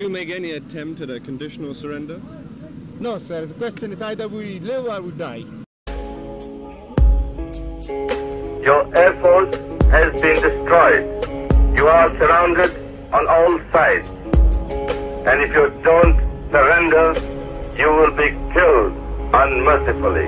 Do you make any attempt at a conditional surrender? No, sir. The question is either we live or we die. Your air force has been destroyed. You are surrounded on all sides. And if you don't surrender, you will be killed unmercifully.